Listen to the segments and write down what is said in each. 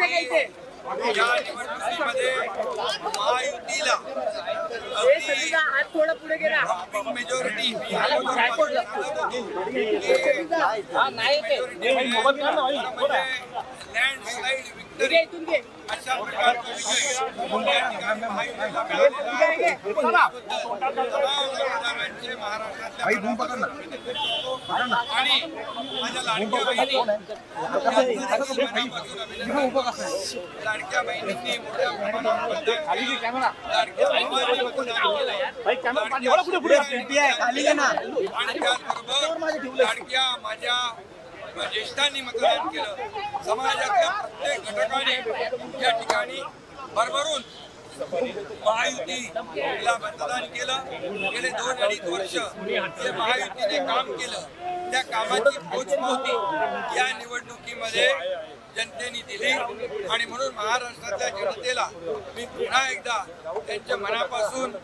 या निवडणुकीमध्ये महायुतीला अगदी थोडं पुढे गेला. मेजॉरिटी अशा प्रकारचा विजय या ठिकाणी महायुतीला मिळालेला आहे. तमाम मतदारांचे महाराष्ट्रातल्या आणि माझ्या लाडक्या बहिणी यांचं मनापासून अभिनंदन. लाडक्या बहिणींनी मोठ्या प्रमाणावर मतदान केलं. लाडक्या भावांनी मतदान केलं. आणि त्याचबरोबर लाडक्या माझ्या ज्येष्ठांनी मतदान केलं समाजातल्या प्रत्येक घटकाने या ठिकाणी भरभरून महायुतीला मतदान केलं. गेले दोन अडीच वर्ष जे महायुतीने काम केलं त्या कामाची पोचपावती या निवडणुकीमध्ये जनतेने दिली. आणि म्हणून महाराष्ट्रातल्या जनतेला मी पुन्हा एकदा त्यांच्या मनापासून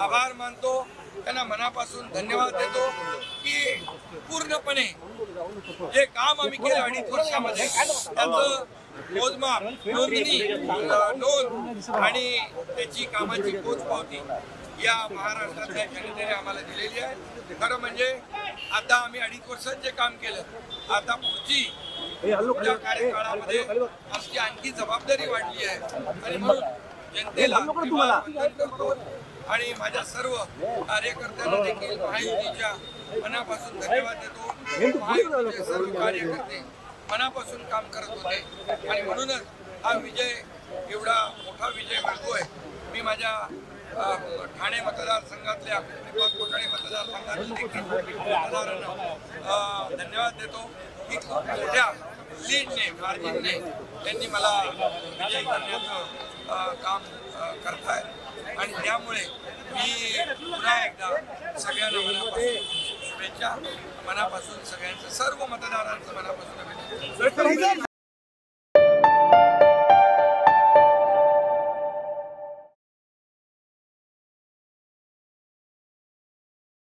आभार मानतो. त्यांना मनापासून धन्यवाद देतो की पूर्णपणे जे काम आम्ही केलं अडीच वर्षामध्ये. त्याचं मोजमाप नोंदणी नोंद आणि त्याची कामाची पोचपावती या महाराष्ट्रातल्या जनतेने आम्हाला दिलेली आहे. खरं म्हणजे आता आम्ही अडीच वर्षात जे काम केलं आता पुढची पुढच्या कार्यकाळामध्ये आमची आणखी जबाबदारी वाढली आहे. आणि म्हणून जनतेला आणि माझ्या सर्व कार्यकर्त्यांना देखील महायुतीच्या मनापासून धन्यवाद देतो. महायुतीचे सर्व कार्यकर्ते मनापासून काम करत होते. आणि म्हणूनच हा विजय एवढा मोठा विजय मिळतोय मी माझ्या ठाणे मतदारसंघातल्या कोठाणे मतदारसंघातील देखील मतदारांना धन्यवाद देतो. की खूप मोठ्या लीडने मार्जिनने त्यांनी मला विजयी करण्याचं काम अ, करताय आणि त्यामुळे मी पुन्हा एकदा सगळ्यांना मनापासून शुभेच्छा मनापासून सगळ्यांचं सर्व मतदारांचं मनापासून अभिनंदन.